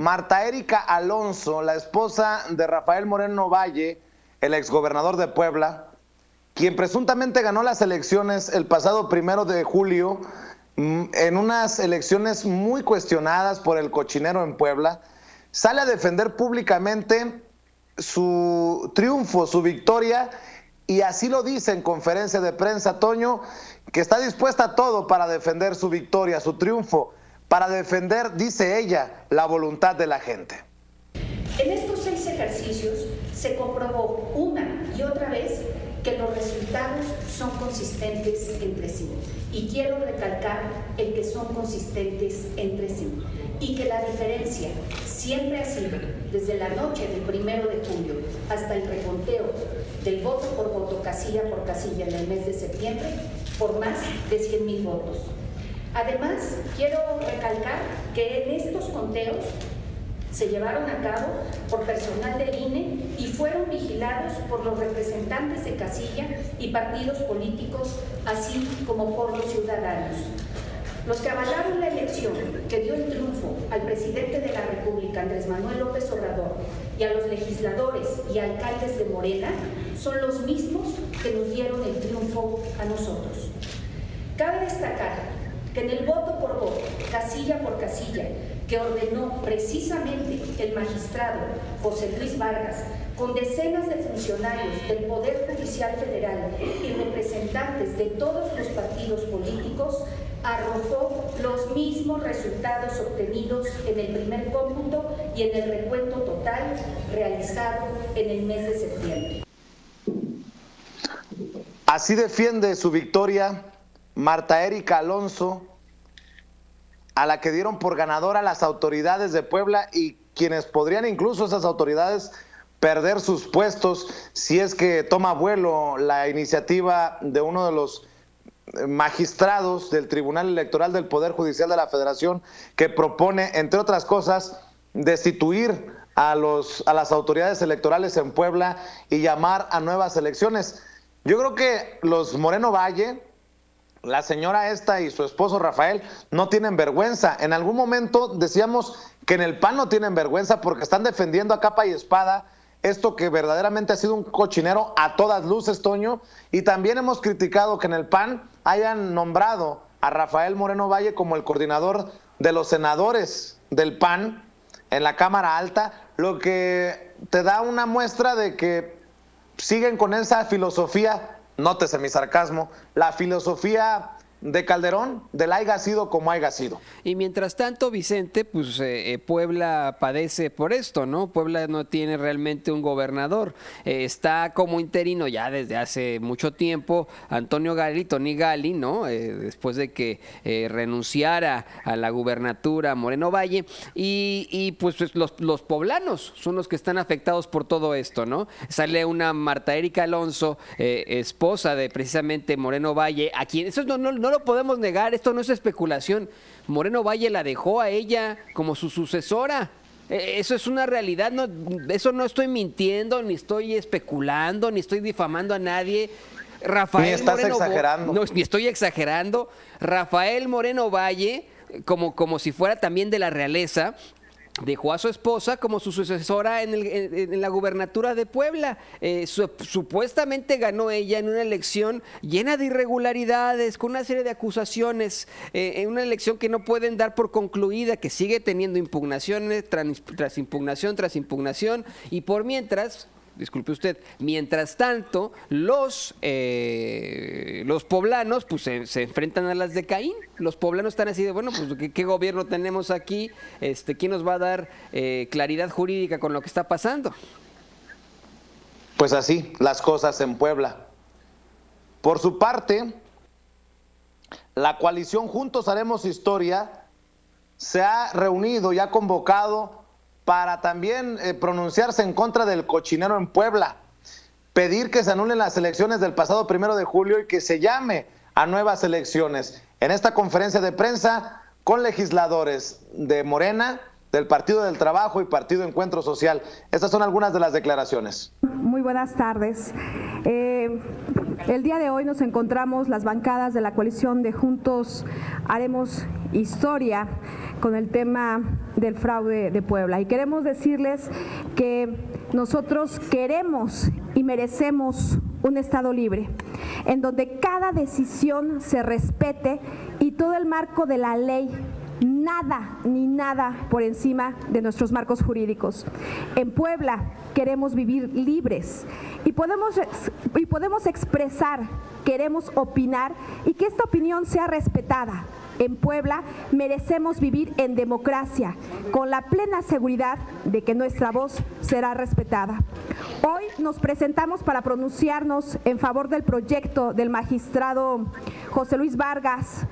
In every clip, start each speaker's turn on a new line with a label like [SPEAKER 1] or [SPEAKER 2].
[SPEAKER 1] Marta Erika Alonso, la esposa de Rafael Moreno Valle, el exgobernador de Puebla, quien presuntamente ganó las elecciones el pasado primero de julio, mm, en unas elecciones muy cuestionadas por el cochinero en Puebla, sale a defender públicamente su triunfo, su victoria, y así lo dice en conferencia de prensa, Toño, que está dispuesta a todo para defender su victoria, su triunfo para defender, dice ella, la voluntad de la gente.
[SPEAKER 2] En estos seis ejercicios se comprobó una y otra vez que los resultados son consistentes entre sí. Y quiero recalcar el que son consistentes entre sí. Y que la diferencia siempre ha sido, desde la noche del primero de julio hasta el reconteo del voto por voto, casilla por casilla en el mes de septiembre, por más de 100 mil votos. Además, quiero recalcar que en estos conteos se llevaron a cabo por personal del INE y fueron vigilados por los representantes de casilla y partidos políticos, así como por los ciudadanos. Los que avalaron la elección que dio el triunfo al presidente de la República, Andrés Manuel López Obrador, y a los legisladores y alcaldes de Morena son los mismos que nos dieron el triunfo a nosotros. Cabe destacar que en el voto por voto, casilla por casilla, que ordenó precisamente el magistrado José Luis Vargas, con decenas de funcionarios del Poder Judicial Federal y representantes de todos los partidos políticos, arrojó los mismos resultados obtenidos en el primer cómputo y en el recuento total realizado en el mes de septiembre.
[SPEAKER 1] Así defiende su victoria Marta Erika Alonso, a la que dieron por ganadora las autoridades de Puebla y quienes podrían incluso esas autoridades perder sus puestos si es que toma vuelo la iniciativa de uno de los magistrados del Tribunal Electoral del Poder Judicial de la Federación que propone, entre otras cosas, destituir a, los, a las autoridades electorales en Puebla y llamar a nuevas elecciones. Yo creo que los Moreno Valle, la señora esta y su esposo Rafael no tienen vergüenza. En algún momento decíamos que en el PAN no tienen vergüenza porque están defendiendo a capa y espada esto que verdaderamente ha sido un cochinero a todas luces, Toño. Y también hemos criticado que en el PAN hayan nombrado a Rafael Moreno Valle como el coordinador de los senadores del PAN en la Cámara Alta, lo que te da una muestra de que siguen con esa filosofía nótese mi sarcasmo, la filosofía de Calderón, del haya sido como haya sido.
[SPEAKER 3] Y mientras tanto, Vicente, pues eh, eh, Puebla padece por esto, ¿no? Puebla no tiene realmente un gobernador. Eh, está como interino ya desde hace mucho tiempo Antonio Gali, Tony Gali, ¿no? después de que renunciara a la gubernatura Moreno Valle. Y, pues, los, los, poblanos son los que están afectados por todo esto, ¿no? Sale una Marta Erika Alonso, esposa de precisamente Moreno Valle, a quien eso no lo podemos negar, esto no es especulación. Moreno Valle la dejó a ella como su sucesora. E, eso es una realidad, no, eso no estoy mintiendo, ni estoy especulando, ni estoy difamando a nadie.
[SPEAKER 1] Rafael ni estás exagerando.
[SPEAKER 3] No, ni estoy exagerando. Rafael Moreno Valle, como, como si fuera también de la realeza, dejó a su esposa como su sucesora en, la gubernatura de Puebla. Eh, supuestamente ganó ella en una elección llena de irregularidades, con una serie de acusaciones, eh, en una elección que no pueden dar por concluida, que sigue teniendo impugnaciones tras impugnación tras impugnación, y por mientras disculpe usted. Mientras tanto, los, eh, los poblanos pues se, enfrentan a las de Caín. Los poblanos están así de, bueno, pues ¿qué, gobierno tenemos aquí? Este, ¿Quién nos va a dar eh, claridad jurídica con lo que está pasando?
[SPEAKER 1] Pues así, las cosas en Puebla. Por su parte, la coalición Juntos Haremos Historia se ha reunido y ha convocado para también eh, pronunciarse en contra del cochinero en Puebla, pedir que se anulen las elecciones del pasado primero de julio y que se llame a nuevas elecciones. En esta conferencia de prensa con legisladores de Morena, del Partido del Trabajo y Partido Encuentro Social. Estas son algunas de las declaraciones.
[SPEAKER 4] Muy buenas tardes. Eh, El día de hoy nos encontramos las bancadas de la coalición de Juntos Haremos Historia con el tema del fraude de Puebla. Y queremos decirles que nosotros queremos y merecemos un Estado libre, en donde cada decisión se respete y todo el marco de la ley nada ni nada por encima de nuestros marcos jurídicos. En Puebla queremos vivir libres y podemos, y podemos expresar, queremos opinar y que esta opinión sea respetada. En Puebla merecemos vivir en democracia, con la plena seguridad de que nuestra voz será respetada. Hoy nos presentamos para pronunciarnos en favor del proyecto del magistrado José Luis Vargas.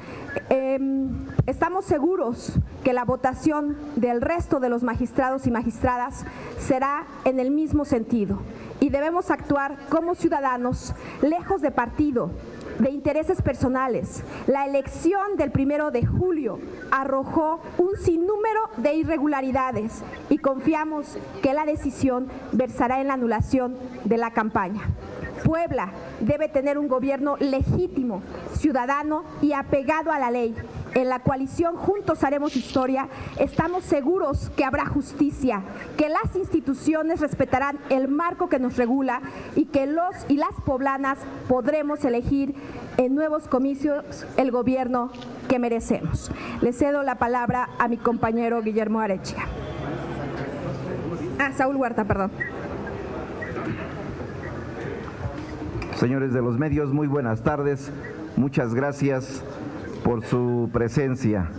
[SPEAKER 4] Em, estamos seguros que la votación del resto de los magistrados y magistradas será en el mismo sentido y debemos actuar como ciudadanos, lejos de partido, de intereses personales. La elección del primero de julio arrojó un sinnúmero de irregularidades y confiamos que la decisión versará en la anulación de la campaña. Puebla debe tener un gobierno legítimo, ciudadano y apegado a la ley. En la coalición Juntos Haremos Historia estamos seguros que habrá justicia, que las instituciones respetarán el marco que nos regula y que los y las poblanas podremos elegir en nuevos comicios el gobierno que merecemos. Le cedo la palabra a mi compañero Guillermo Arechia. Ah, Saúl Huerta, perdón.
[SPEAKER 5] Señores de los medios, muy buenas tardes. Muchas gracias por su presencia.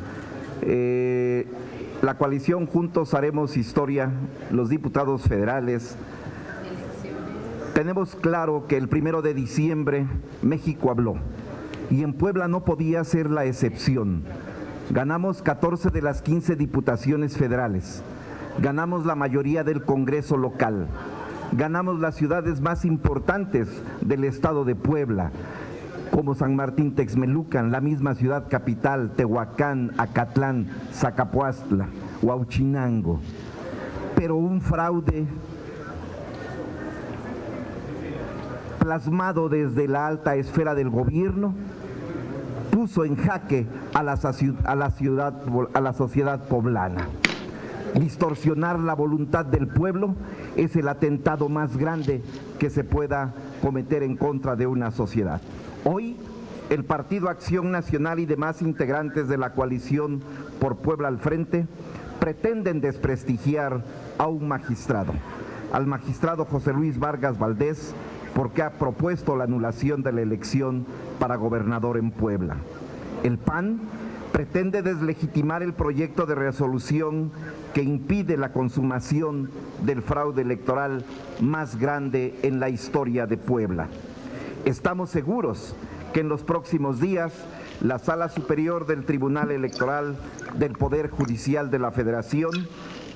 [SPEAKER 5] Eh, la coalición Juntos Haremos Historia, los diputados federales, tenemos claro que el primero de diciembre México habló y en Puebla no podía ser la excepción. Ganamos 14 de las 15 diputaciones federales, ganamos la mayoría del Congreso local ganamos las ciudades más importantes del estado de Puebla, como San Martín Texmelucan, la misma ciudad capital, Tehuacán, Acatlán, Zacapuastla, Huauchinango. Pero un fraude plasmado desde la alta esfera del gobierno puso en jaque a la, a la, ciudad, a la sociedad poblana. Distorsionar la voluntad del pueblo es el atentado más grande que se pueda cometer en contra de una sociedad. Hoy, el Partido Acción Nacional y demás integrantes de la coalición por Puebla al frente pretenden desprestigiar a un magistrado, al magistrado José Luis Vargas Valdés, porque ha propuesto la anulación de la elección para gobernador en Puebla. El PAN pretende deslegitimar el proyecto de resolución que impide la consumación del fraude electoral más grande en la historia de Puebla. Estamos seguros que en los próximos días la Sala Superior del Tribunal Electoral del Poder Judicial de la Federación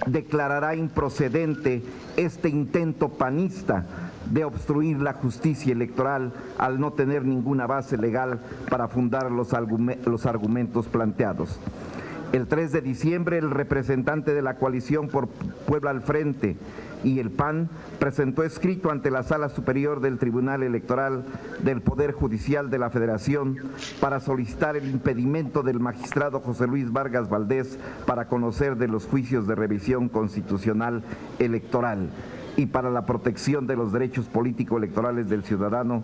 [SPEAKER 5] declarará improcedente este intento panista de obstruir la justicia electoral al no tener ninguna base legal para fundar los, argumentos planteados. El 3 de diciembre, el representante de la coalición por Puebla al Frente y el PAN presentó escrito ante la Sala Superior del Tribunal Electoral del Poder Judicial de la Federación para solicitar el impedimento del magistrado José Luis Vargas Valdés para conocer de los juicios de revisión constitucional electoral y para la protección de los derechos político-electorales del ciudadano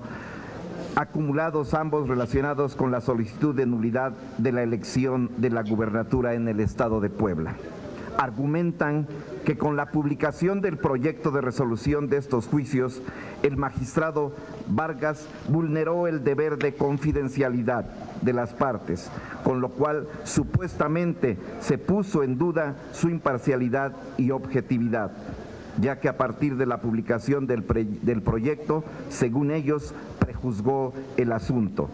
[SPEAKER 5] acumulados ambos relacionados con la solicitud de nulidad de la elección de la gubernatura en el estado de Puebla. Argumentan que con la publicación del proyecto de resolución de estos juicios, el magistrado Vargas vulneró el deber de confidencialidad de las partes, con lo cual supuestamente se puso en duda su imparcialidad y objetividad ya que a partir de la publicación del, del proyecto, según ellos, prejuzgó el asunto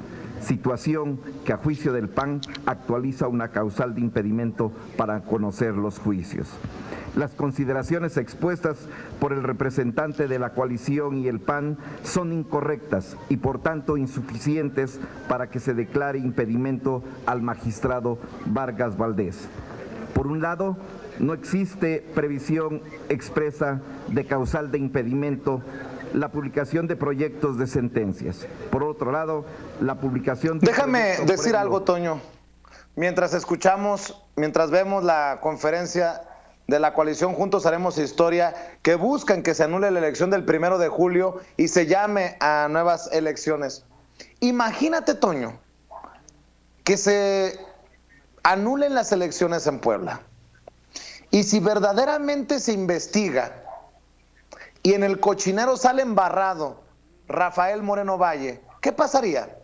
[SPEAKER 5] situación que a juicio del PAN actualiza una causal de impedimento para conocer los juicios. Las consideraciones expuestas por el representante de la coalición y el PAN son incorrectas y por tanto insuficientes para que se declare impedimento al magistrado Vargas Valdés. Por un lado, no existe previsión expresa de causal de impedimento la publicación de proyectos de sentencias. Por otro lado, la publicación de
[SPEAKER 1] Déjame decir algo, Toño. Mientras escuchamos, mientras vemos la conferencia de la coalición Juntos Haremos Historia, que buscan que se anule la elección del primero de julio y se llame a nuevas elecciones. Imagínate, Toño, que se anulen las elecciones en Puebla. Y si verdaderamente se investiga y en el cochinero sale embarrado Rafael Moreno Valle, ¿qué pasaría?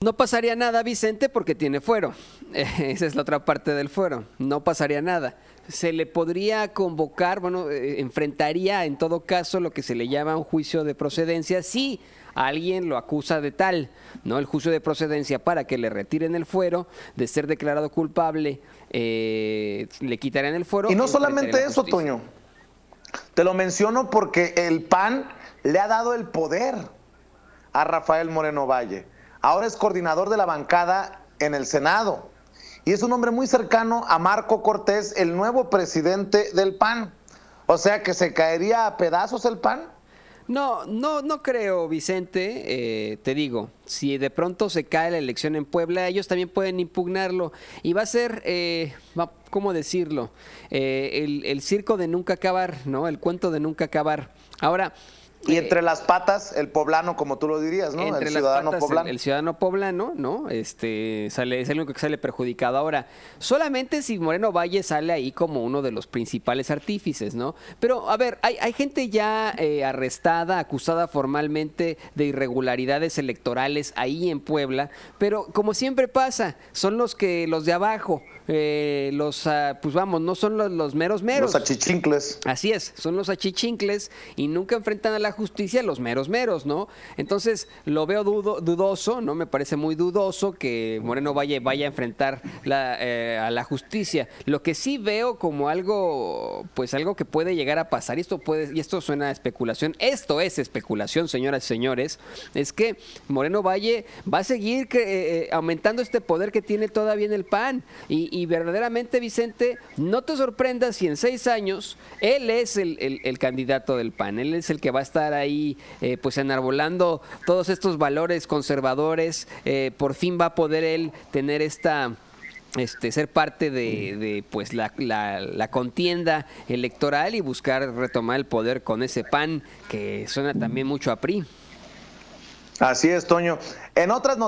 [SPEAKER 3] No pasaría nada, Vicente, porque tiene fuero. Esa es la otra parte del fuero. No pasaría nada. Se le podría convocar, bueno, eh, enfrentaría en todo caso lo que se le llama un juicio de procedencia si alguien lo acusa de tal, ¿no? El juicio de procedencia para que le retiren el fuero, de ser declarado culpable, eh, le quitarían el fuero.
[SPEAKER 1] Y no solamente eso, Toño. Te lo menciono porque el PAN le ha dado el poder a Rafael Moreno Valle ahora es coordinador de la bancada en el Senado. Y es un hombre muy cercano a Marco Cortés, el nuevo presidente del PAN. O sea que se caería a pedazos el PAN.
[SPEAKER 3] No, no, no creo, Vicente. Eh, te digo, si de pronto se cae la elección en Puebla, ellos también pueden impugnarlo. Y va a ser, eh, ¿cómo decirlo? Eh, el, el circo de nunca acabar, ¿no? El cuento de nunca acabar. Ahora,
[SPEAKER 1] y eh, entre las patas, el poblano, como tú lo dirías, ¿no?
[SPEAKER 3] el ciudadano poblano. El, ciudadano poblano, ¿no? Este, sale, es el único que sale perjudicado. Ahora, solamente si Moreno Valle sale ahí como uno de los principales artífices, ¿no? Pero, a ver, hay, hay gente ya eh, arrestada, acusada formalmente de irregularidades electorales ahí en Puebla, pero como siempre pasa, son los que, los de abajo, eh, los, ah, pues vamos, no son los, los, meros meros.
[SPEAKER 1] Los achichincles.
[SPEAKER 3] Así es, son los achichincles y nunca enfrentan a la justicia los meros meros, ¿no? Entonces lo veo dudoso, ¿no? Me parece muy dudoso que Moreno Valle vaya a enfrentar la, eh, a la justicia. Lo que sí veo como algo, pues algo que puede llegar a pasar, y esto, puede, y esto suena a especulación, esto es especulación, señoras y señores, es que Moreno Valle va a seguir eh, aumentando este poder que tiene todavía en el PAN y y verdaderamente, Vicente, no te sorprendas si en seis años él es el, candidato del PAN, él es el que va a estar ahí eh, pues enarbolando todos estos valores conservadores, eh, por fin va a poder él tener esta... Este, ser parte de, pues la, la, contienda electoral y buscar retomar el poder con ese PAN que suena también mucho a PRI.
[SPEAKER 1] Así es, Toño. En otras noticias